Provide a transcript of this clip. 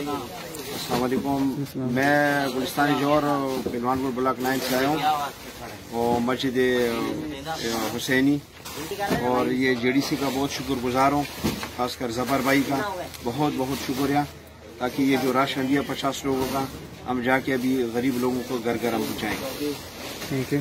असलकुम मैं गुलिसानी जौर पिलवानपुर ब्लॉक नाइन से आया हूँ। और मस्जिद हुसैनी। और ये जेडीसी का बहुत शुक्रगुजार हूँ खासकर जफ़र भाई का। बहुत बहुत शुक्रिया ताकि ये जो राशन दिया पचास लोगों का हम जाके अभी गरीब लोगों को घर घर हम पहुँचाएँगे थैंक यू